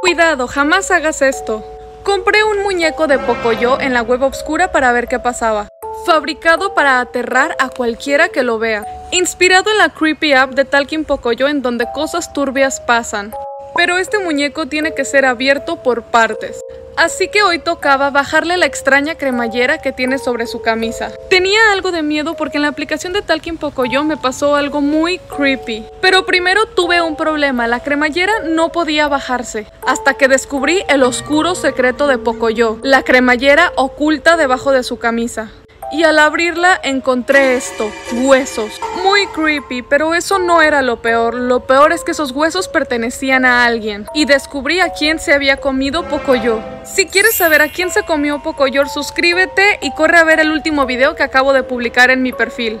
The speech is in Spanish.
Cuidado, jamás hagas esto. Compré un muñeco de Pocoyo en la web obscura para ver qué pasaba. Fabricado para aterrar a cualquiera que lo vea. Inspirado en la creepy app de Talking Pocoyo en donde cosas turbias pasan. Pero este muñeco tiene que ser abierto por partes. Así que hoy tocaba bajarle la extraña cremallera que tiene sobre su camisa. Tenía algo de miedo porque en la aplicación de Talking Pocoyo me pasó algo muy creepy. Pero primero tuve un problema, la cremallera no podía bajarse. Hasta que descubrí el oscuro secreto de Pocoyo, la cremallera oculta debajo de su camisa. Y al abrirla encontré esto, huesos. Muy creepy, pero eso no era lo peor. Lo peor es que esos huesos pertenecían a alguien. Y descubrí a quién se había comido Pocoyo. Si quieres saber a quién se comió Pocoyo, suscríbete y corre a ver el último video que acabo de publicar en mi perfil.